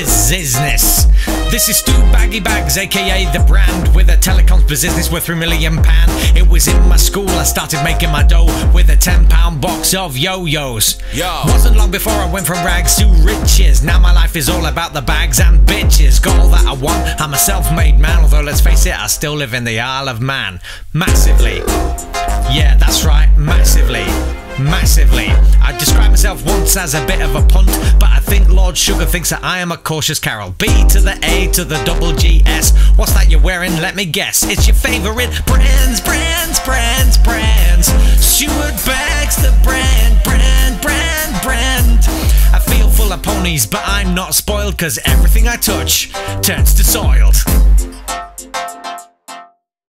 This is Stu Baggy Baggs, aka the brand, with a telecoms business worth three million pound. It was in my school I started making my dough with a ten pound box of yo-yos. Yo. Wasn't long before I went from rags to riches. Now my life is all about the bags and bitches. Got all that I want. I'm a self-made man, although let's face it, I still live in the Isle of Man. Massively. Yeah, that's right, massively. Massively. I described myself once as a bit of a punt, but I think Lord Sugar thinks that I am a cautious Carol. B to the A to the double G S. What's that you're wearing? Let me guess. It's your favourite brands, brands, brands, brands. Stuart Baggs, the brand, brand, brand, brand. I feel full of ponies, but I'm not spoiled, cause everything I touch turns to soiled.